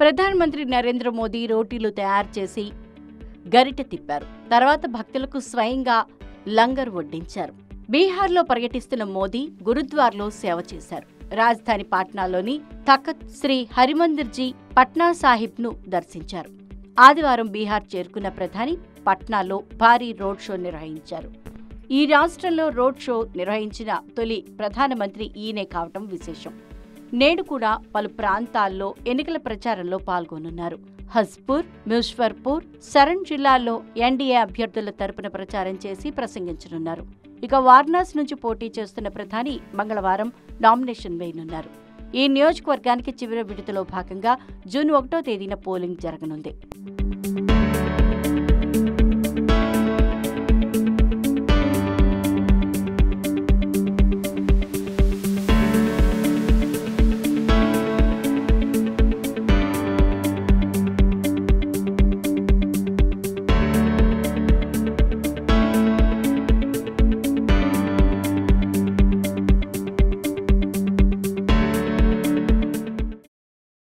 ప్రధానమంత్రి నరేంద్ర మోదీ రోటీలు తయారు చేసి గరిట తిప్పారు. తర్వాత భక్తులకు స్వయంగా లంగర్ వడ్డించారు. బీహార్లో పర్యటిస్తున్న మోదీ గురుద్వార్లో సేవ చేశారు. రాజధాని పాట్నాలోని తఖత్ శ్రీ హరిమందిర్జీ పట్నా సాహిబ్ను దర్శించారు. ఆదివారం బీహార్ చేరుకున్న ప్రధాని పట్నాలో భారీ రోడ్ షో నిర్వహించారు. ఈ రాష్ట్రంలో రోడ్ షో నిర్వహించిన తొలి ప్రధానమంత్రి ఈయనే కావటం విశేషం. నేడు కూడా పలు ప్రాంతాల్లో ఎన్నికల ప్రచారంలో పాల్గొనున్నారు. హజ్పూర్ ముజఫర్పూర్ సరణ్ జిల్లాల్లో ఎన్డీఏ అభ్యర్థుల తరపున ప్రచారం చేసి ప్రసంగించనున్నారు. ఇక వారణాసి నుంచి పోటీ చేస్తున్న ప్రధాని మంగళవారం నామినేషన్ వేయనున్నారు. ఈ నియోజకవర్గానికి చివరి విడతలో భాగంగా జూన్ ఒకటో తేదీన పోలింగ్ జరగనుంది.